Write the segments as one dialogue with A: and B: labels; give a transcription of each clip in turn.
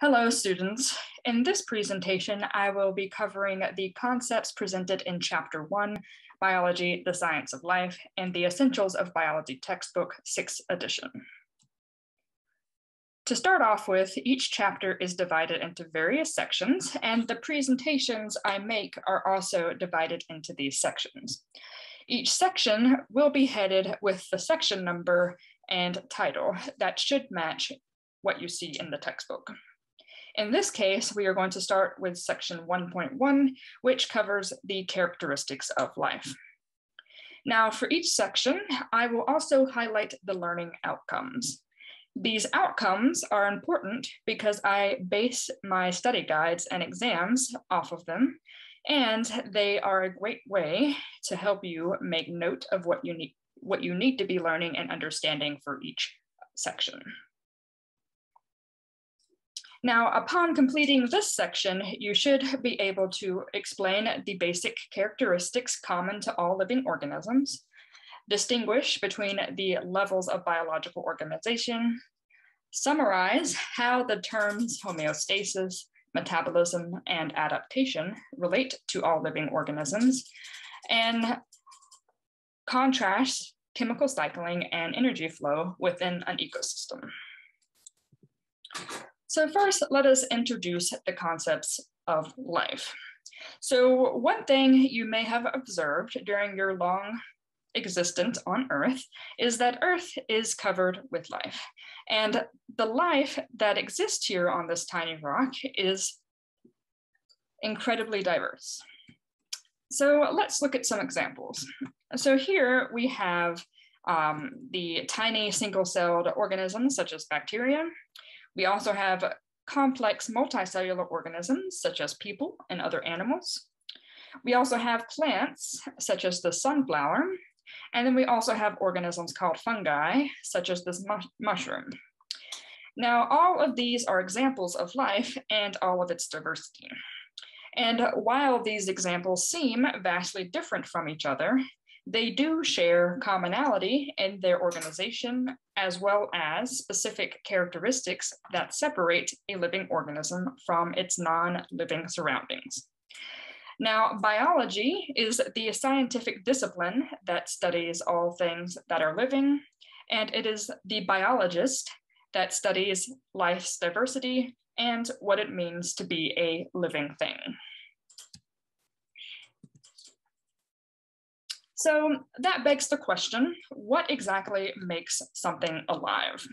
A: Hello, students. In this presentation, I will be covering the concepts presented in Chapter 1, Biology, the Science of Life, and the Essentials of Biology textbook, 6th edition. To start off with, each chapter is divided into various sections, and the presentations I make are also divided into these sections. Each section will be headed with the section number and title that should match what you see in the textbook. In this case, we are going to start with section 1.1, which covers the characteristics of life. Now for each section, I will also highlight the learning outcomes. These outcomes are important because I base my study guides and exams off of them, and they are a great way to help you make note of what you need, what you need to be learning and understanding for each section. Now, upon completing this section, you should be able to explain the basic characteristics common to all living organisms, distinguish between the levels of biological organization, summarize how the terms homeostasis, metabolism, and adaptation relate to all living organisms, and contrast chemical cycling and energy flow within an ecosystem. So first, let us introduce the concepts of life. So one thing you may have observed during your long existence on Earth is that Earth is covered with life. And the life that exists here on this tiny rock is incredibly diverse. So let's look at some examples. So here we have um, the tiny single-celled organisms such as bacteria, we also have complex multicellular organisms such as people and other animals. We also have plants such as the sunflower, and then we also have organisms called fungi such as this mu mushroom. Now, all of these are examples of life and all of its diversity. And while these examples seem vastly different from each other, they do share commonality in their organization as well as specific characteristics that separate a living organism from its non-living surroundings. Now, biology is the scientific discipline that studies all things that are living, and it is the biologist that studies life's diversity and what it means to be a living thing. So that begs the question, what exactly makes something alive?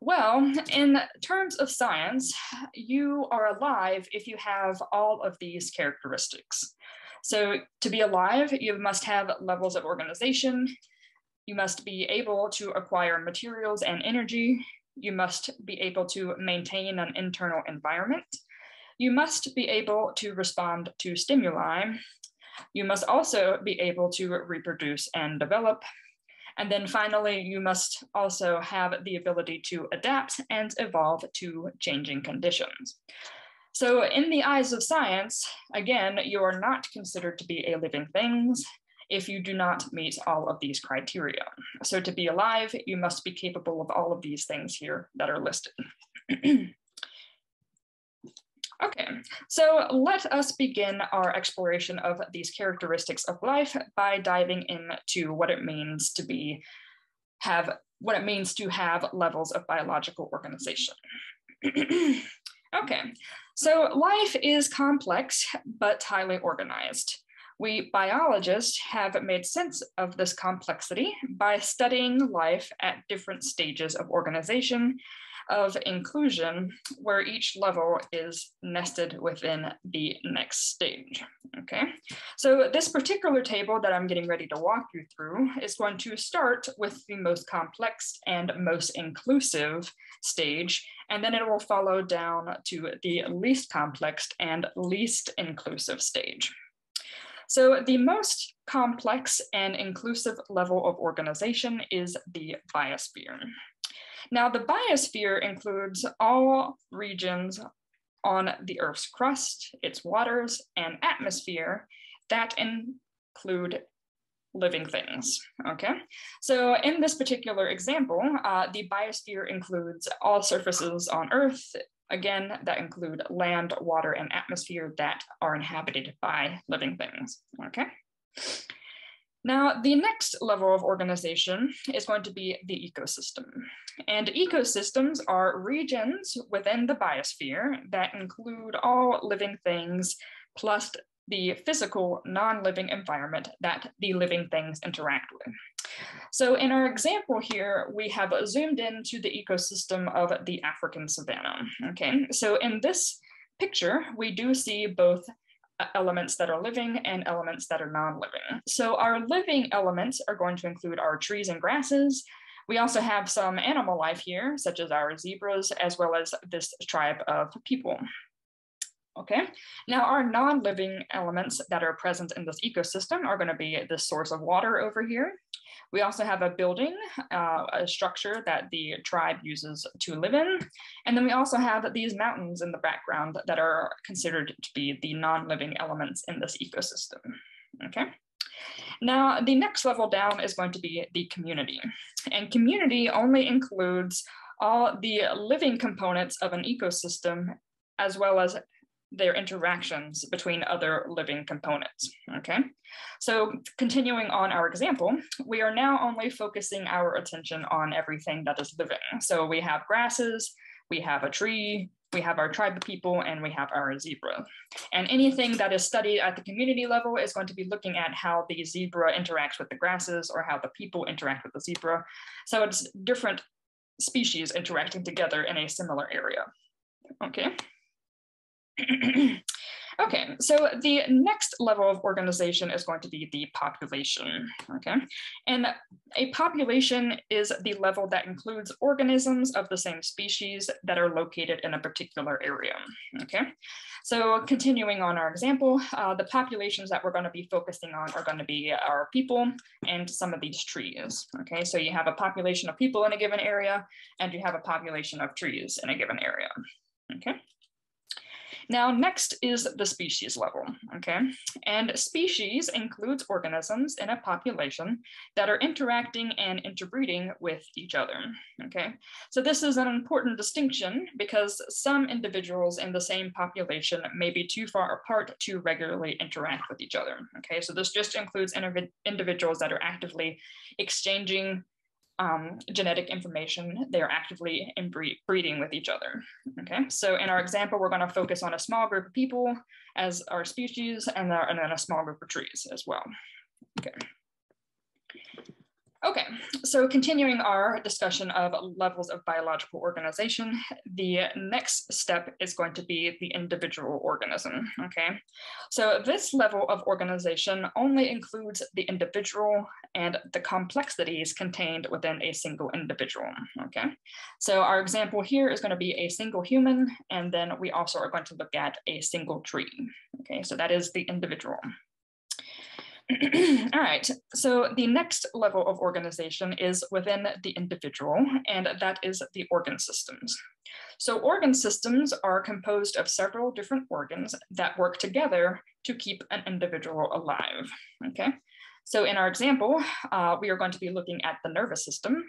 A: Well, in terms of science, you are alive if you have all of these characteristics. So to be alive, you must have levels of organization, you must be able to acquire materials and energy, you must be able to maintain an internal environment, you must be able to respond to stimuli, you must also be able to reproduce and develop. And then finally, you must also have the ability to adapt and evolve to changing conditions. So in the eyes of science, again, you are not considered to be a living thing if you do not meet all of these criteria. So to be alive, you must be capable of all of these things here that are listed. Okay, so let us begin our exploration of these characteristics of life by diving into what it means to be, have, what it means to have levels of biological organization. okay, so life is complex, but highly organized. We biologists have made sense of this complexity by studying life at different stages of organization of inclusion where each level is nested within the next stage, okay? So this particular table that I'm getting ready to walk you through is going to start with the most complex and most inclusive stage, and then it will follow down to the least complex and least inclusive stage. So the most complex and inclusive level of organization is the biosphere. Now, the biosphere includes all regions on the Earth's crust, its waters, and atmosphere that include living things, okay? So in this particular example, uh, the biosphere includes all surfaces on Earth, Again, that include land, water, and atmosphere that are inhabited by living things, okay? Now, the next level of organization is going to be the ecosystem. And ecosystems are regions within the biosphere that include all living things plus the physical non-living environment that the living things interact with. So in our example here, we have zoomed into the ecosystem of the African savanna, okay? So in this picture, we do see both Uh, elements that are living and elements that are non-living. So our living elements are going to include our trees and grasses. We also have some animal life here, such as our zebras, as well as this tribe of people. Okay, now our non-living elements that are present in this ecosystem are gonna be the source of water over here. We also have a building, uh, a structure that the tribe uses to live in. And then we also have these mountains in the background that are considered to be the non-living elements in this ecosystem, okay? Now, the next level down is going to be the community. And community only includes all the living components of an ecosystem, as well as their interactions between other living components, okay? So continuing on our example, we are now only focusing our attention on everything that is living. So we have grasses, we have a tree, we have our tribe of people, and we have our zebra. And anything that is studied at the community level is going to be looking at how the zebra interacts with the grasses or how the people interact with the zebra. So it's different species interacting together in a similar area, okay? okay, so the next level of organization is going to be the population, okay? And a population is the level that includes organisms of the same species that are located in a particular area, okay? So continuing on our example, uh, the populations that we're gonna be focusing on are gonna be our people and some of these trees, okay? So you have a population of people in a given area and you have a population of trees in a given area, okay? Now, next is the species level, okay? And species includes organisms in a population that are interacting and interbreeding with each other, okay? So this is an important distinction because some individuals in the same population may be too far apart to regularly interact with each other, okay? So this just includes individuals that are actively exchanging um, genetic information, they are actively breeding with each other. Okay, so in our example, we're going to focus on a small group of people as our species and, and then a small group of trees as well. Okay. Okay, so continuing our discussion of levels of biological organization, the next step is going to be the individual organism, okay? So this level of organization only includes the individual and the complexities contained within a single individual, okay? So our example here is gonna be a single human, and then we also are going to look at a single tree, okay? So that is the individual. All right, so the next level of organization is within the individual, and that is the organ systems. So organ systems are composed of several different organs that work together to keep an individual alive, okay? So in our example, uh, we are going to be looking at the nervous system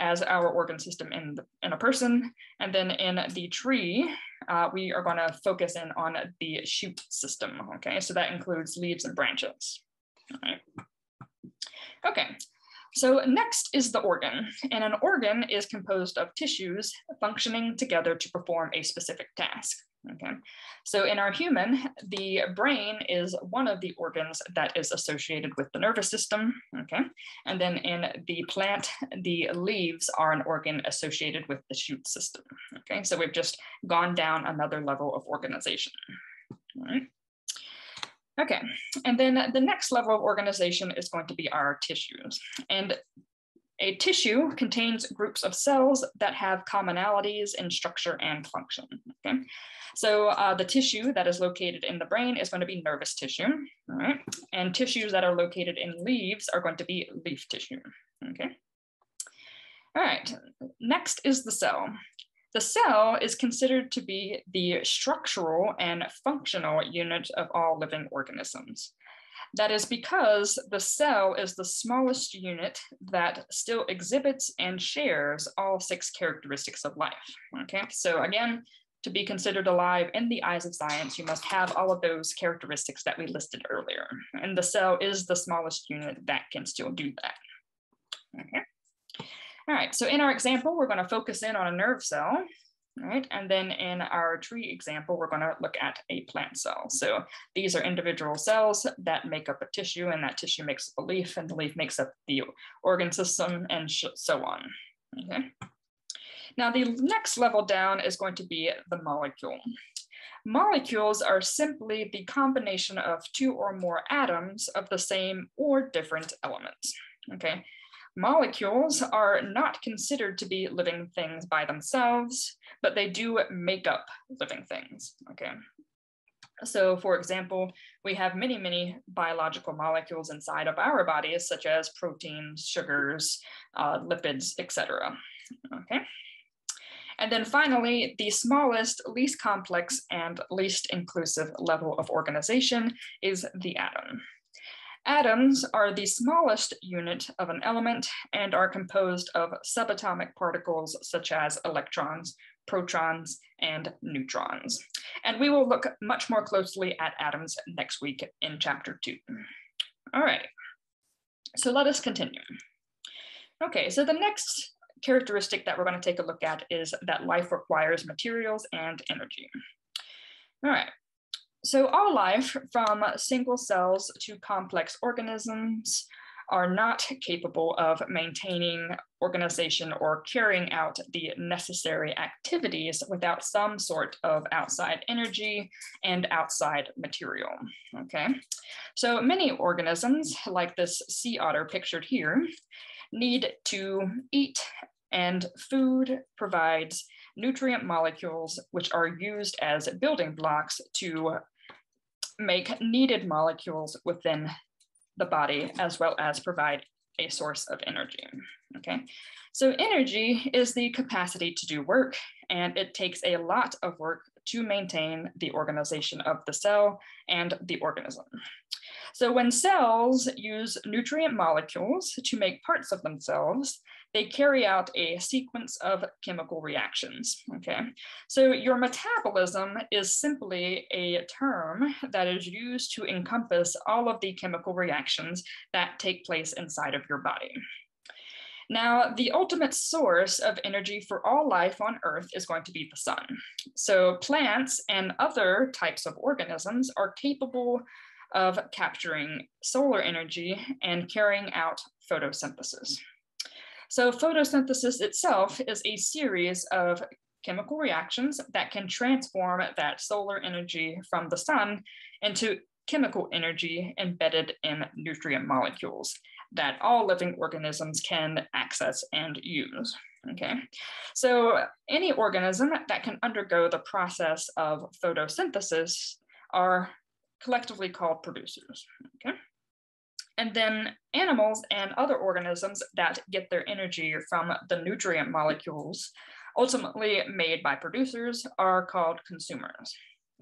A: as our organ system in, the, in a person, and then in the tree, uh, we are going to focus in on the shoot system, okay? So that includes leaves and branches. Okay, so next is the organ, and an organ is composed of tissues functioning together to perform a specific task. Okay, so in our human, the brain is one of the organs that is associated with the nervous system. Okay, and then in the plant, the leaves are an organ associated with the shoot system. Okay, so we've just gone down another level of organization. All right. Okay, and then the next level of organization is going to be our tissues. And a tissue contains groups of cells that have commonalities in structure and function. Okay, so uh, the tissue that is located in the brain is going to be nervous tissue, right? And tissues that are located in leaves are going to be leaf tissue. Okay. All right, next is the cell. The cell is considered to be the structural and functional unit of all living organisms. That is because the cell is the smallest unit that still exhibits and shares all six characteristics of life. Okay, so again, to be considered alive in the eyes of science, you must have all of those characteristics that we listed earlier. And the cell is the smallest unit that can still do that. Okay. All right, so in our example, we're gonna focus in on a nerve cell, right? And then in our tree example, we're gonna look at a plant cell. So these are individual cells that make up a tissue and that tissue makes up a leaf and the leaf makes up the organ system and so on, okay? Now the next level down is going to be the molecule. Molecules are simply the combination of two or more atoms of the same or different elements, okay? Molecules are not considered to be living things by themselves, but they do make up living things, okay? So for example, we have many, many biological molecules inside of our bodies, such as proteins, sugars, uh, lipids, etc. okay? And then finally, the smallest, least complex, and least inclusive level of organization is the atom. Atoms are the smallest unit of an element and are composed of subatomic particles such as electrons, protons, and neutrons. And we will look much more closely at atoms next week in chapter two. All right, so let us continue. Okay, so the next characteristic that we're going to take a look at is that life requires materials and energy. All right, so all life from single cells to complex organisms are not capable of maintaining organization or carrying out the necessary activities without some sort of outside energy and outside material, okay? So many organisms, like this sea otter pictured here, need to eat and food provides nutrient molecules which are used as building blocks to make needed molecules within the body as well as provide a source of energy, okay? So energy is the capacity to do work and it takes a lot of work to maintain the organization of the cell and the organism. So when cells use nutrient molecules to make parts of themselves, they carry out a sequence of chemical reactions, okay? So your metabolism is simply a term that is used to encompass all of the chemical reactions that take place inside of your body. Now, the ultimate source of energy for all life on Earth is going to be the sun. So plants and other types of organisms are capable of capturing solar energy and carrying out photosynthesis. So photosynthesis itself is a series of chemical reactions that can transform that solar energy from the sun into chemical energy embedded in nutrient molecules that all living organisms can access and use. Okay, so any organism that can undergo the process of photosynthesis are collectively called producers. Okay. And then animals and other organisms that get their energy from the nutrient molecules ultimately made by producers are called consumers.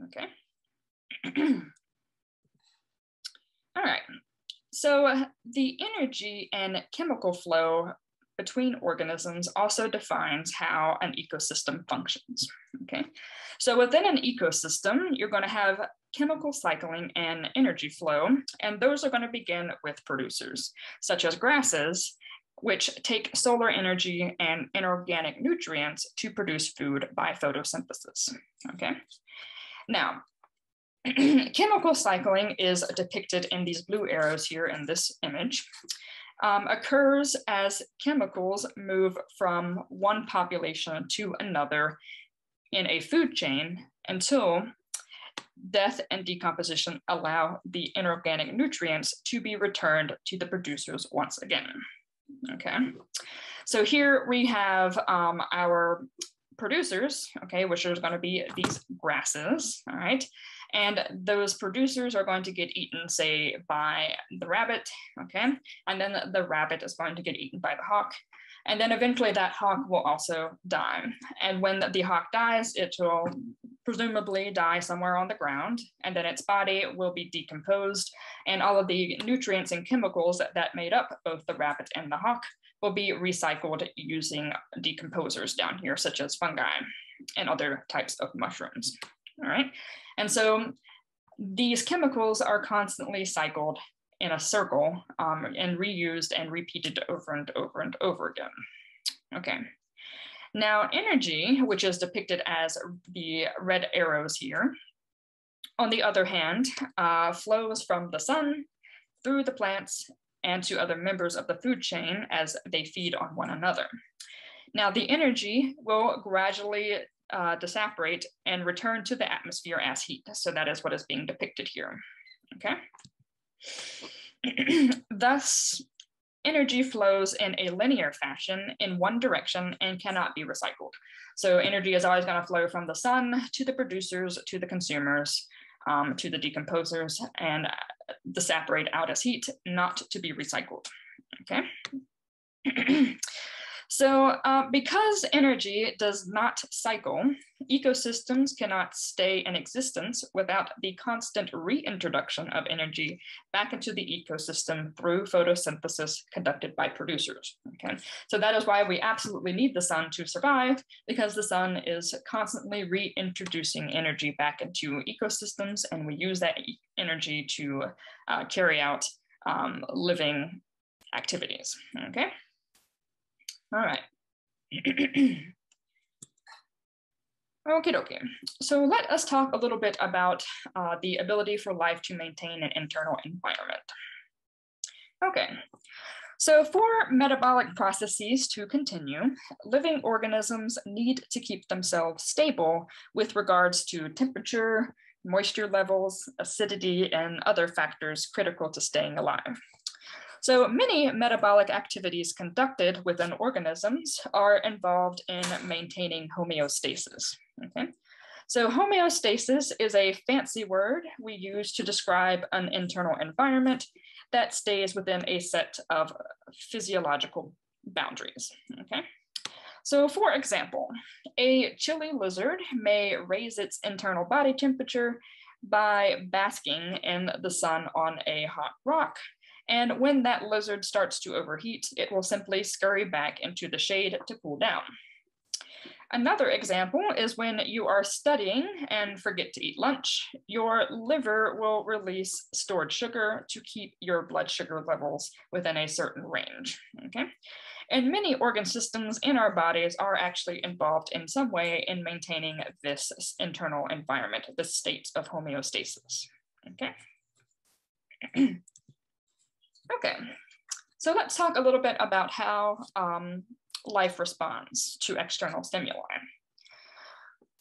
A: Okay. All right. So uh, the energy and chemical flow between organisms also defines how an ecosystem functions. Okay, so within an ecosystem, you're going to have chemical cycling and energy flow, and those are going to begin with producers, such as grasses, which take solar energy and inorganic nutrients to produce food by photosynthesis. Okay, now chemical cycling is depicted in these blue arrows here in this image um, occurs as chemicals move from one population to another in a food chain until death and decomposition allow the inorganic nutrients to be returned to the producers once again. Okay, so here we have um, our producers, okay, which is going to be these grasses, all right, and those producers are going to get eaten, say, by the rabbit, okay? And then the rabbit is going to get eaten by the hawk. And then eventually that hawk will also die. And when the hawk dies, it will presumably die somewhere on the ground, and then its body will be decomposed, and all of the nutrients and chemicals that, made up both the rabbit and the hawk will be recycled using decomposers down here, such as fungi. and other types of mushrooms. All right. And so these chemicals are constantly cycled in a circle um, and reused and repeated over and over and over again. Okay. Now, energy, which is depicted as the red arrows here, on the other hand, uh, flows from the sun through the plants and to other members of the food chain as they feed on one another. Now, the energy will gradually uh, disapparates and return to the atmosphere as heat. So that is what is being depicted here, okay? Thus, energy flows in a linear fashion in one direction and cannot be recycled. So energy is always gonna flow from the sun to the producers, to the consumers, um, to the decomposers, and disapparate out as heat, not to be recycled, okay? So uh, because energy does not cycle, ecosystems cannot stay in existence without the constant reintroduction of energy back into the ecosystem through photosynthesis conducted by producers. Okay, so that is why we absolutely need the sun to survive because the sun is constantly reintroducing energy back into ecosystems and we use that energy to uh, carry out um, living activities, okay? All right. Okay, okay. So let us talk a little bit about uh, the ability for life to maintain an internal environment. Okay, so for metabolic processes to continue, living organisms need to keep themselves stable with regards to temperature, moisture levels, acidity, and other factors critical to staying alive. So many metabolic activities conducted within organisms are involved in maintaining homeostasis. Okay? So homeostasis is a fancy word we use to describe an internal environment that stays within a set of physiological boundaries, okay? So for example, a chilly lizard may raise its internal body temperature by basking in the sun on a hot rock and when that lizard starts to overheat, it will simply scurry back into the shade to cool down. Another example is when you are studying and forget to eat lunch, your liver will release stored sugar to keep your blood sugar levels within a certain range, okay? And many organ systems in our bodies are actually involved in some way in maintaining this internal environment, this state of homeostasis, okay? Okay, so let's talk a little bit about how um, life responds to external stimuli.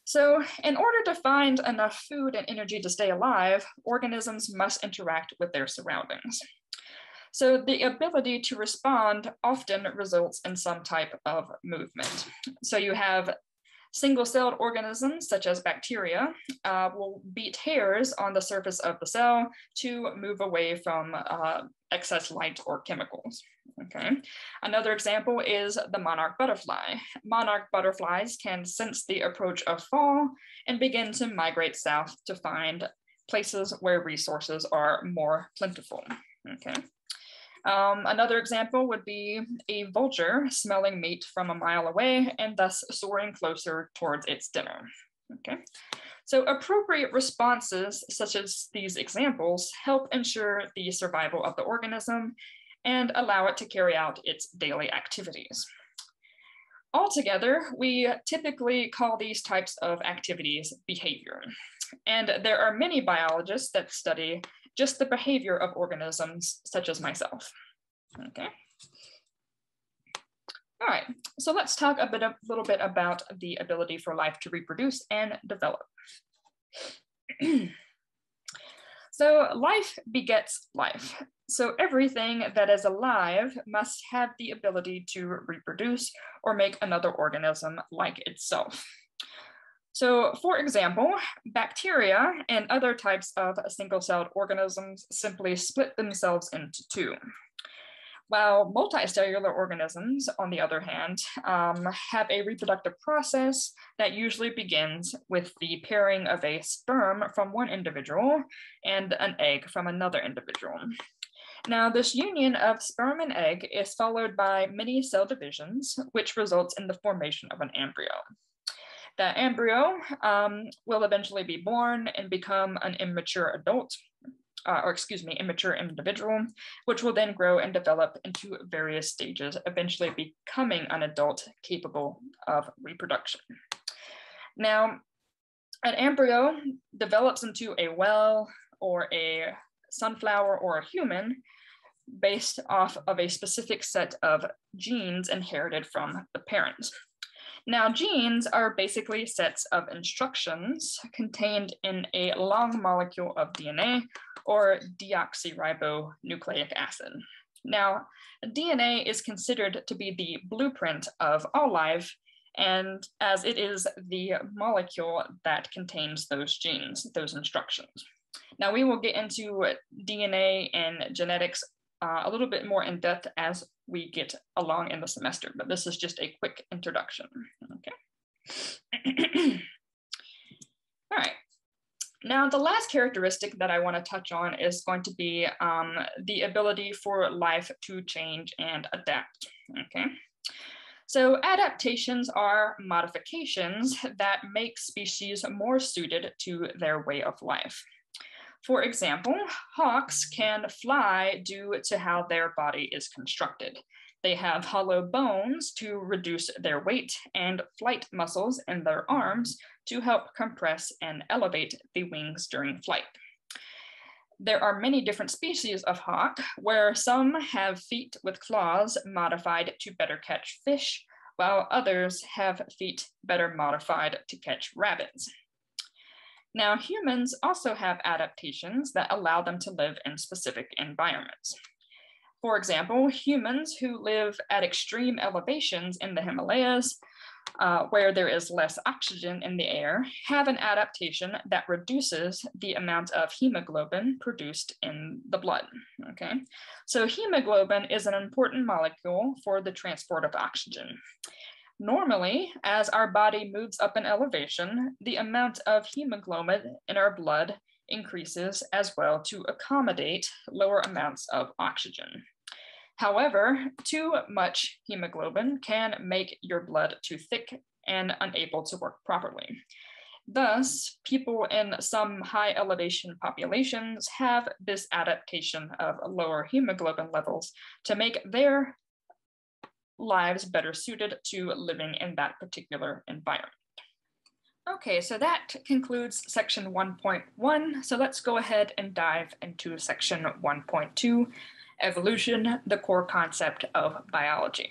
A: So in order to find enough food and energy to stay alive, organisms must interact with their surroundings. So the ability to respond often results in some type of movement. So you have Single-celled organisms, such as bacteria, uh, will beat hairs on the surface of the cell to move away from uh, excess light or chemicals. Okay. Another example is the monarch butterfly. Monarch butterflies can sense the approach of fall and begin to migrate south to find places where resources are more plentiful. Okay. Um, another example would be a vulture smelling meat from a mile away and thus soaring closer towards its dinner. Okay. So appropriate responses, such as these examples, help ensure the survival of the organism and allow it to carry out its daily activities. Altogether, we typically call these types of activities behavior. And there are many biologists that study just the behavior of organisms such as myself. Okay. All right, so let's talk a bit, a little bit about the ability for life to reproduce and develop. so life begets life. So everything that is alive must have the ability to reproduce or make another organism like itself. So for example, bacteria and other types of single-celled organisms simply split themselves into two. While multicellular organisms, on the other hand, um, have a reproductive process that usually begins with the pairing of a sperm from one individual and an egg from another individual. Now, this union of sperm and egg is followed by many cell divisions, which results in the formation of an embryo. The embryo um, will eventually be born and become an immature adult, uh, or excuse me, immature individual, which will then grow and develop into various stages, eventually becoming an adult capable of reproduction. Now, an embryo develops into a well or a sunflower or a human based off of a specific set of genes inherited from the parents. Now, genes are basically sets of instructions contained in a long molecule of DNA or deoxyribonucleic acid. Now, DNA is considered to be the blueprint of all life, and as it is the molecule that contains those genes, those instructions. Now, we will get into DNA and genetics uh, a little bit more in depth as we get along in the semester, but this is just a quick introduction, okay? All right. Now, the last characteristic that I want to touch on is going to be um, the ability for life to change and adapt, okay? So adaptations are modifications that make species more suited to their way of life. For example, hawks can fly due to how their body is constructed. They have hollow bones to reduce their weight and flight muscles in their arms to help compress and elevate the wings during flight. There are many different species of hawk, where some have feet with claws modified to better catch fish, while others have feet better modified to catch rabbits. Now, humans also have adaptations that allow them to live in specific environments. For example, humans who live at extreme elevations in the Himalayas, uh, where there is less oxygen in the air, have an adaptation that reduces the amount of hemoglobin produced in the blood. Okay, so hemoglobin is an important molecule for the transport of oxygen. Normally, as our body moves up in elevation, the amount of hemoglobin in our blood increases as well to accommodate lower amounts of oxygen. However, too much hemoglobin can make your blood too thick and unable to work properly. Thus, people in some high elevation populations have this adaptation of lower hemoglobin levels to make their lives better suited to living in that particular environment. Okay, so that concludes section 1.1. So let's go ahead and dive into section 1.2, evolution, the core concept of biology.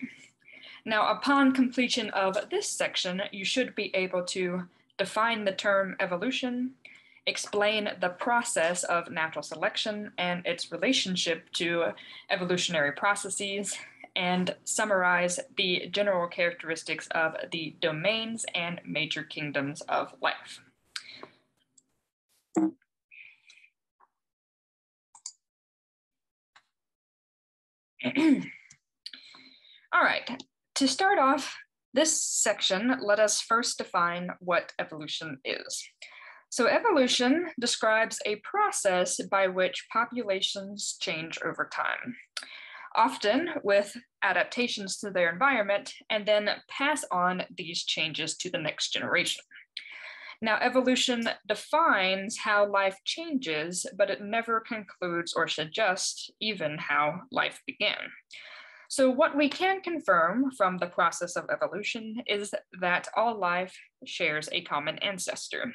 A: Now, upon completion of this section, you should be able to define the term evolution, explain the process of natural selection and its relationship to evolutionary processes, and summarize the general characteristics of the domains and major kingdoms of life. All right, to start off this section, let us first define what evolution is. So evolution describes a process by which populations change over time often with adaptations to their environment, and then pass on these changes to the next generation. Now, evolution defines how life changes, but it never concludes or suggests even how life began. So, what we can confirm from the process of evolution is that all life shares a common ancestor.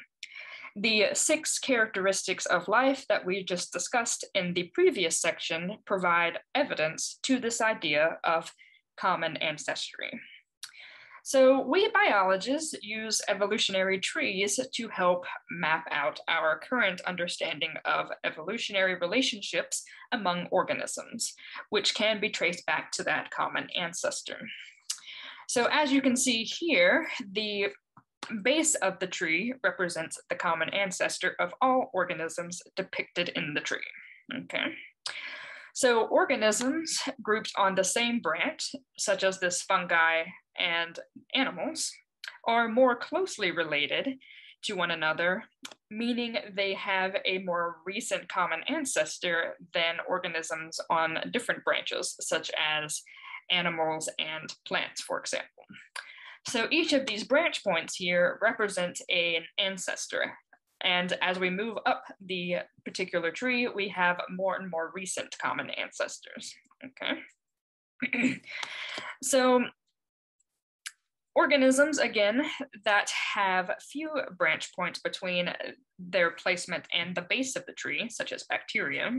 A: The six characteristics of life that we just discussed in the previous section provide evidence to this idea of common ancestry. So we biologists use evolutionary trees to help map out our current understanding of evolutionary relationships among organisms, which can be traced back to that common ancestor. So as you can see here, the base of the tree represents the common ancestor of all organisms depicted in the tree. Okay. So organisms grouped on the same branch, such as this fungi and animals, are more closely related to one another, meaning they have a more recent common ancestor than organisms on different branches, such as animals and plants, for example. So each of these branch points here represent an ancestor. And as we move up the particular tree, we have more and more recent common ancestors, okay? so organisms, again, that have few branch points between their placement and the base of the tree, such as bacteria,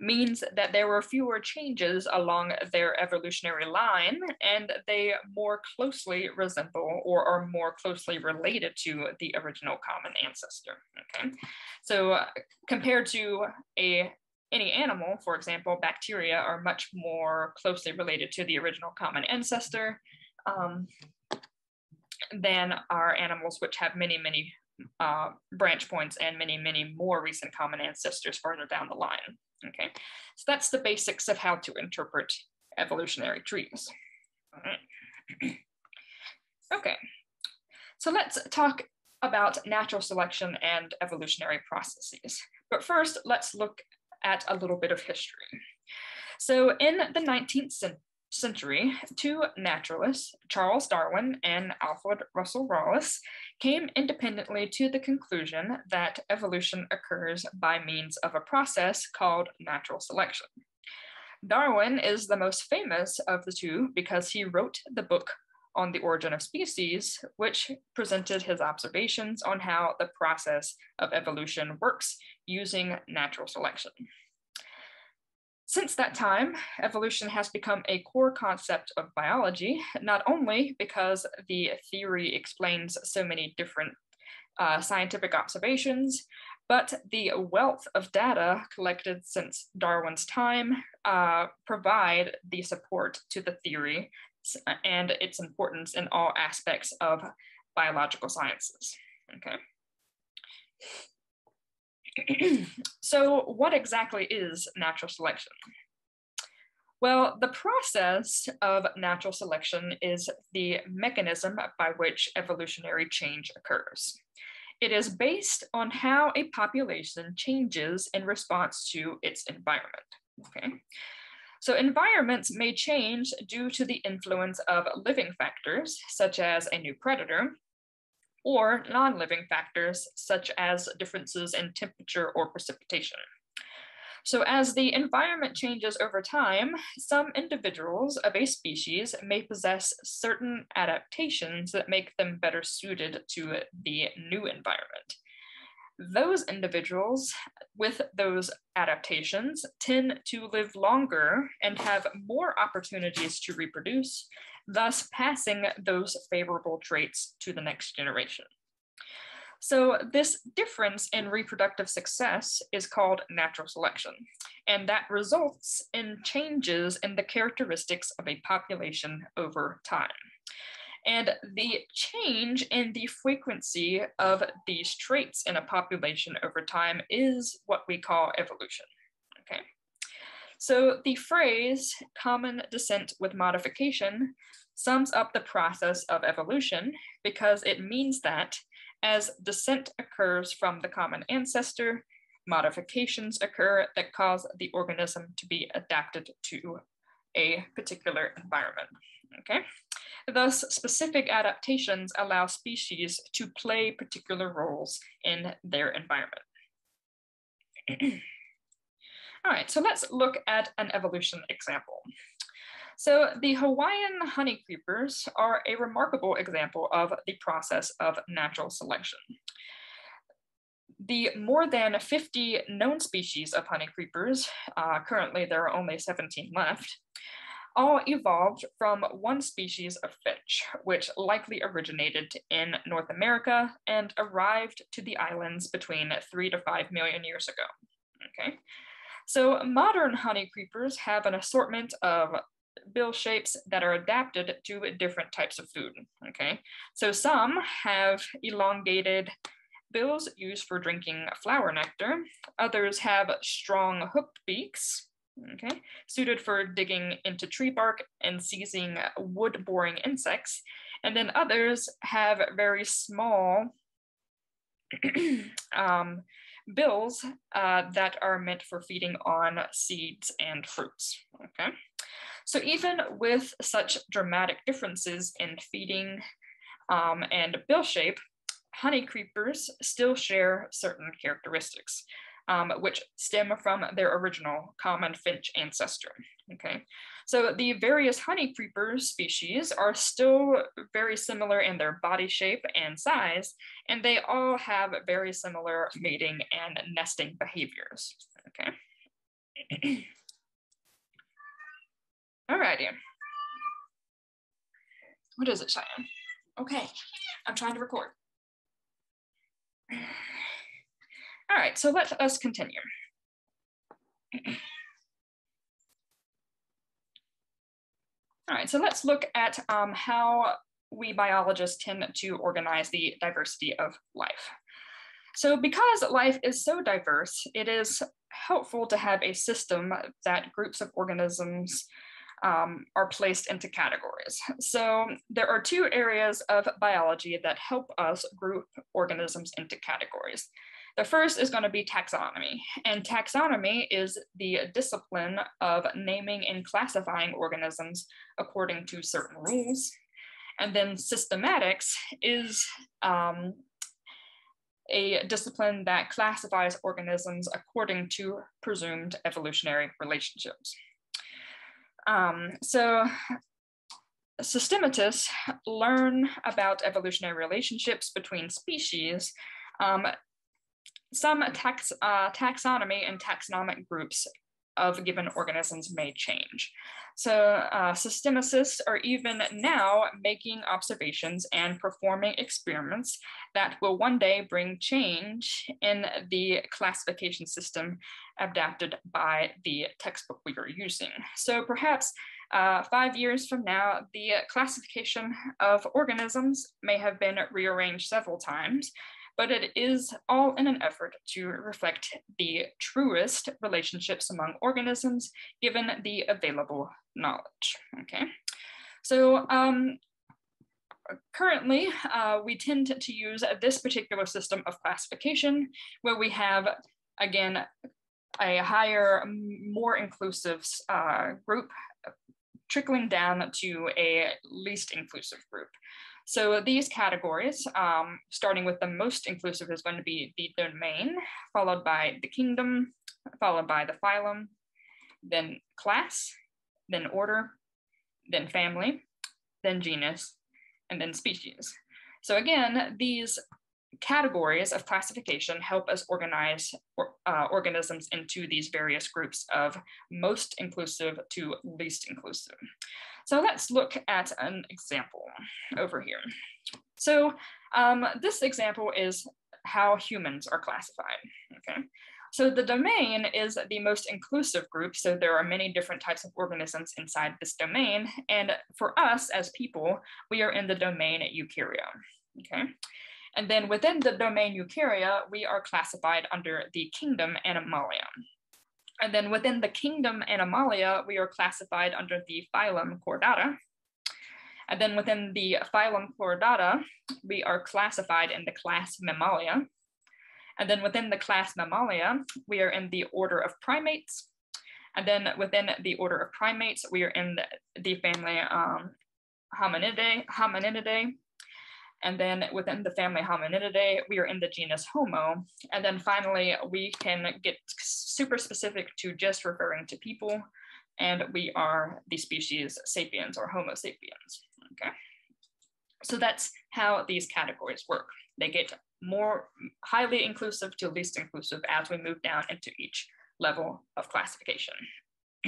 A: means that there were fewer changes along their evolutionary line and they more closely resemble or are more closely related to the original common ancestor. Okay, so compared to a any animal, for example, bacteria are much more closely related to the original common ancestor um, than are animals which have many, many uh, branch points and many, many more recent common ancestors further down the line. Okay, so that's the basics of how to interpret evolutionary trees. okay, so let's talk about natural selection and evolutionary processes. But first, let's look at a little bit of history. So in the 19th century, two naturalists, Charles Darwin and Alfred Russel Wallace, came independently to the conclusion that evolution occurs by means of a process called natural selection. Darwin is the most famous of the two because he wrote the book on the origin of species, which presented his observations on how the process of evolution works using natural selection. Since that time, evolution has become a core concept of biology, not only because the theory explains so many different uh, scientific observations, but the wealth of data collected since Darwin's time uh, provide the support to the theory and its importance in all aspects of biological sciences. Okay. so what exactly is natural selection? Well, the process of natural selection is the mechanism by which evolutionary change occurs. It is based on how a population changes in response to its environment. Okay. So environments may change due to the influence of living factors, such as a new predator, or non-living factors such as differences in temperature or precipitation. So as the environment changes over time, some individuals of a species may possess certain adaptations that make them better suited to the new environment. Those individuals with those adaptations tend to live longer and have more opportunities to reproduce thus passing those favorable traits to the next generation. So this difference in reproductive success is called natural selection, and that results in changes in the characteristics of a population over time. And the change in the frequency of these traits in a population over time is what we call evolution? So the phrase common descent with modification sums up the process of evolution because it means that as descent occurs from the common ancestor, modifications occur that cause the organism to be adapted to a particular environment, okay? Thus, specific adaptations allow species to play particular roles in their environment. All right, so let's look at an evolution example. So the Hawaiian honey creepers are a remarkable example of the process of natural selection. The more than 50 known species of honey creepers, uh, currently there are only 17 left, all evolved from one species of finch, which likely originated in North America and arrived to the islands between three to five million years ago. Okay, so modern honey creepers have an assortment of bill shapes that are adapted to different types of food, okay? So some have elongated bills used for drinking flower nectar. Others have strong hooked beaks, okay, suited for digging into tree bark and seizing wood-boring insects. And then others have very small um, bills uh, that are meant for feeding on seeds and fruits, okay? So even with such dramatic differences in feeding um, and bill shape, honey creepers still share certain characteristics, um, which stem from their original common finch ancestor. Okay, so the various honey creeper species are still very similar in their body shape and size, and they all have very similar mating and nesting behaviors. Okay. Alrighty. What is it, Cheyenne? Okay, I'm trying to record. All right, so let us continue. All right, so let's look at um, how we biologists tend to organize the diversity of life. So because life is so diverse, it is helpful to have a system that groups of organisms um, are placed into categories. So there are two areas of biology that help us group organisms into categories. The first is going to be taxonomy, and taxonomy is the discipline of naming and classifying organisms according to certain rules. And then systematics is um, a discipline that classifies organisms according to presumed evolutionary relationships. Um, so systematists learn about evolutionary relationships between species. Um, some tax, uh, taxonomy and taxonomic groups of given organisms may change. So uh, systemicists are even now making observations and performing experiments that will one day bring change in the classification system adapted by the textbook we are using. So perhaps uh, five years from now, the classification of organisms may have been rearranged several times, but it is all in an effort to reflect the truest relationships among organisms given the available knowledge, okay? So um, currently, uh, we tend to use this particular system of classification where we have, again, a higher, more inclusive uh, group trickling down to a least inclusive group. So these categories, um, starting with the most inclusive is going to be the domain, followed by the kingdom, followed by the phylum, then class, then order, then family, then genus, and then species. So again, these categories of classification help us organize uh, organisms into these various groups of most inclusive to least inclusive. So let's look at an example over here. So um, this example is how humans are classified, okay? So the domain is the most inclusive group. So there are many different types of organisms inside this domain. And for us as people, we are in the domain Eukarya, okay? And then within the domain Eukarya, we are classified under the kingdom Animalia. And then within the kingdom Animalia, we are classified under the phylum Chordata. And then within the phylum Chordata, we are classified in the class Mammalia. And then within the class Mammalia, we are in the order of primates. And then within the order of primates, we are in the, the family um, Hominidae, Hominidae. And then within the family Hominidae, we are in the genus Homo. And then finally, we can get super specific to just referring to people. And we are the species sapiens or Homo sapiens, okay? So that's how these categories work. They get more highly inclusive to least inclusive as we move down into each level of classification.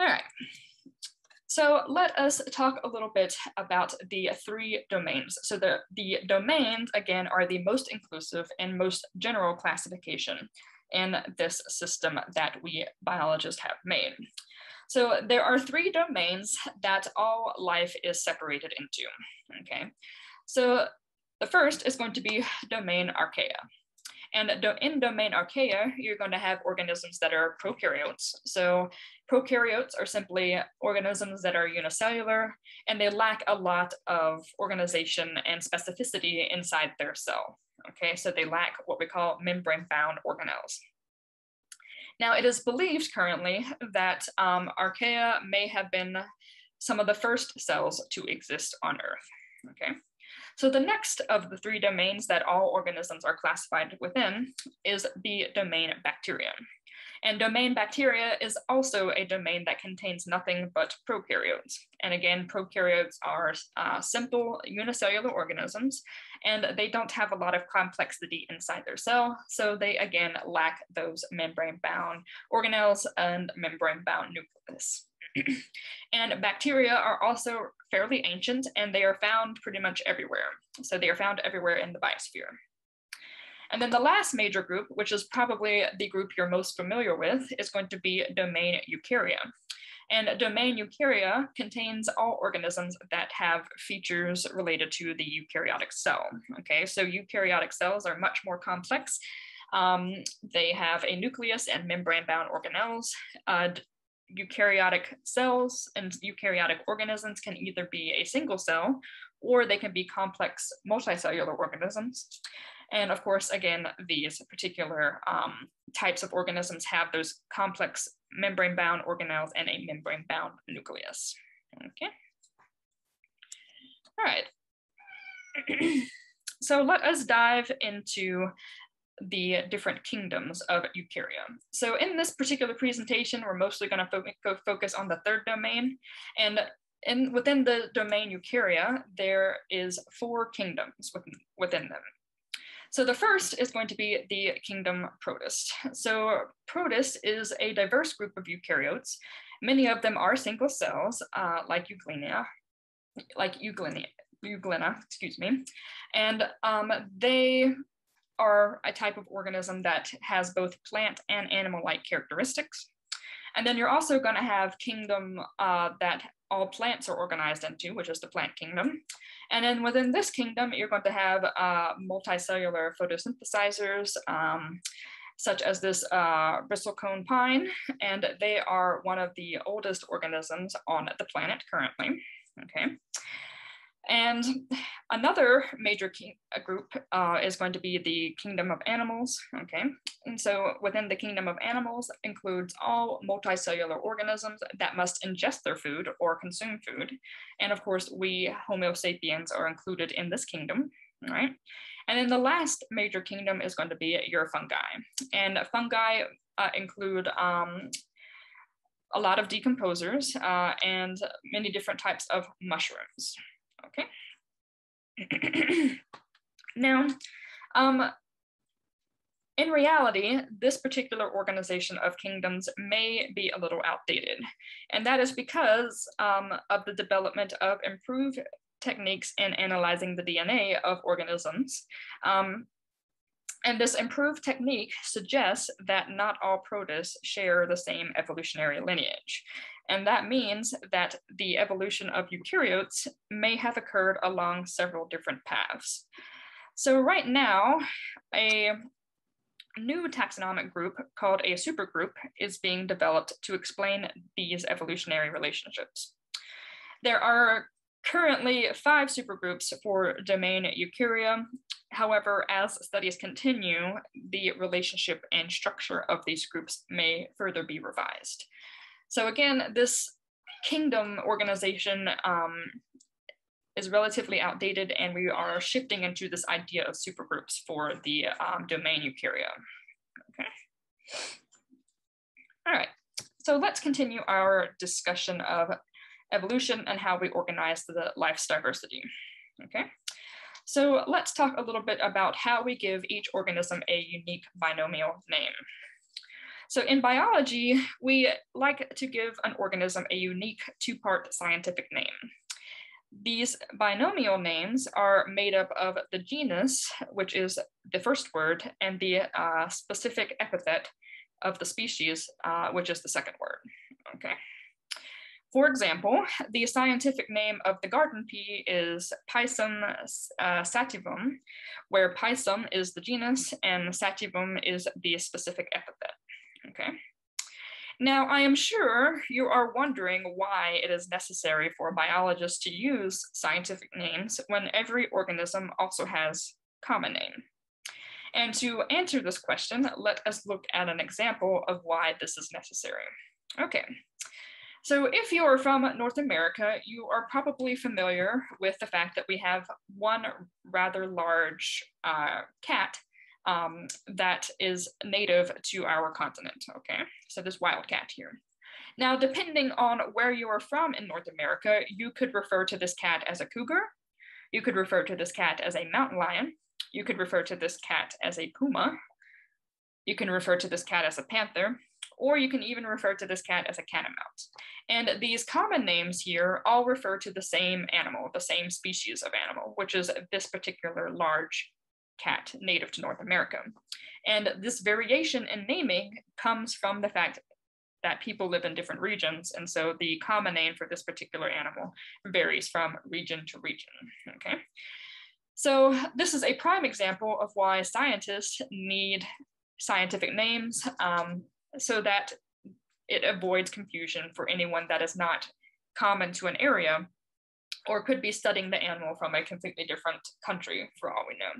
A: All right, so let us talk a little bit about the three domains. So the, the domains, again, are the most inclusive and most general classification in this system that we biologists have made. So there are three domains that all life is separated into, okay? So the first is going to be domain archaea. And in domain archaea, you're going to have organisms that are prokaryotes. So prokaryotes are simply organisms that are unicellular and they lack a lot of organization and specificity inside their cell. Okay, so they lack what we call membrane bound organelles. Now, it is believed currently that um, archaea may have been some of the first cells to exist on Earth, okay? So the next of the three domains that all organisms are classified within is the domain bacteria. And domain bacteria is also a domain that contains nothing but prokaryotes. And again, prokaryotes are uh, simple unicellular organisms, and they don't have a lot of complexity inside their cell. So they again lack those membrane-bound organelles and membrane-bound nucleus. and bacteria are also fairly ancient and they are found pretty much everywhere. So they are found everywhere in the biosphere. And then the last major group, which is probably the group you're most familiar with, is going to be domain eukarya. And domain eukarya contains all organisms that have features related to the eukaryotic cell. Okay, so eukaryotic cells are much more complex. Um, they have a nucleus and membrane-bound organelles. Uh, eukaryotic cells and eukaryotic organisms can either be a single cell or they can be complex multicellular organisms. And of course, again, these particular um, types of organisms have those complex membrane-bound organelles and a membrane-bound nucleus. Okay. All right. so let us dive into the different kingdoms of eukarya. So in this particular presentation, we're mostly going to fo focus on the third domain. And in, within the domain eukarya, there is four kingdoms within, within them. So the first is going to be the kingdom protist. So protist is a diverse group of eukaryotes. Many of them are single cells, uh, like euglena, like euglena, euglena, excuse me. And um, they are a type of organism that has both plant and animal-like characteristics. And then you're also going to have kingdom uh, that all plants are organized into, which is the plant kingdom. And then within this kingdom, you're going to have uh, multicellular photosynthesizers, um, such as this uh, bristlecone pine, and they are one of the oldest organisms on the planet currently, okay? And another major king, uh, group uh, is going to be the kingdom of animals, okay? And so within the kingdom of animals includes all multicellular organisms that must ingest their food or consume food. And of course, we Homo sapiens are included in this kingdom, right? And then the last major kingdom is going to be your fungi. And fungi uh, include um, a lot of decomposers uh, and many different types of mushrooms, Okay. now, um, in reality, this particular organization of kingdoms may be a little outdated, and that is because um, of the development of improved techniques in analyzing the DNA of organisms. Um, and this improved technique suggests that not all protists share the same evolutionary lineage. And that means that the evolution of eukaryotes may have occurred along several different paths. So right now, a new taxonomic group called a supergroup is being developed to explain these evolutionary relationships. There are currently five supergroups for domain eukarya. However, as studies continue, the relationship and structure of these groups may further be revised. So again, this kingdom organization um, is relatively outdated and we are shifting into this idea of supergroups for the um, domain eukarya. Okay. All right, so let's continue our discussion of evolution and how we organize the life's diversity. Okay, so let's talk a little bit about how we give each organism a unique binomial name. So in biology, we like to give an organism a unique two-part scientific name. These binomial names are made up of the genus, which is the first word, and the uh, specific epithet of the species, uh, which is the second word, okay? For example, the scientific name of the garden pea is Pisum uh, sativum, where Pisum is the genus and sativum is the specific epithet okay? Now, I am sure you are wondering why it is necessary for a biologist to use scientific names when every organism also has common name. And to answer this question, let us look at an example of why this is necessary. Okay, So if you are from North America, you are probably familiar with the fact that we have one rather large uh, cat um, that is native to our continent, okay? So this wildcat here. Now, depending on where you are from in North America, you could refer to this cat as a cougar, you could refer to this cat as a mountain lion, you could refer to this cat as a puma, you can refer to this cat as a panther, or you can even refer to this cat as a catamount. And these common names here all refer to the same animal, the same species of animal, which is this particular large cat native to North America. And this variation in naming comes from the fact that people live in different regions. And so the common name for this particular animal varies from region to region, okay? So this is a prime example of why scientists need scientific names um, so that it avoids confusion for anyone that is not common to an area or could be studying the animal from a completely different country for all we know.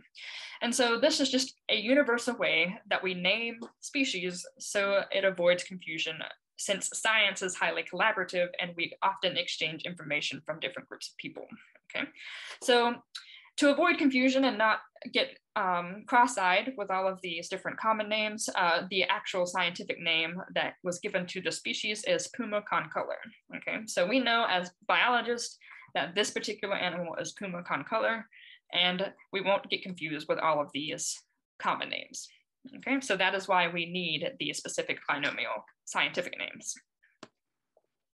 A: And so this is just a universal way that we name species so it avoids confusion since science is highly collaborative and we often exchange information from different groups of people, okay? So to avoid confusion and not get um, cross-eyed with all of these different common names, uh, the actual scientific name that was given to the species is Puma concolor. Okay, so we know as biologists that this particular animal is Puma concolor, and we won't get confused with all of these common names. Okay, so that is why we need the specific binomial scientific names.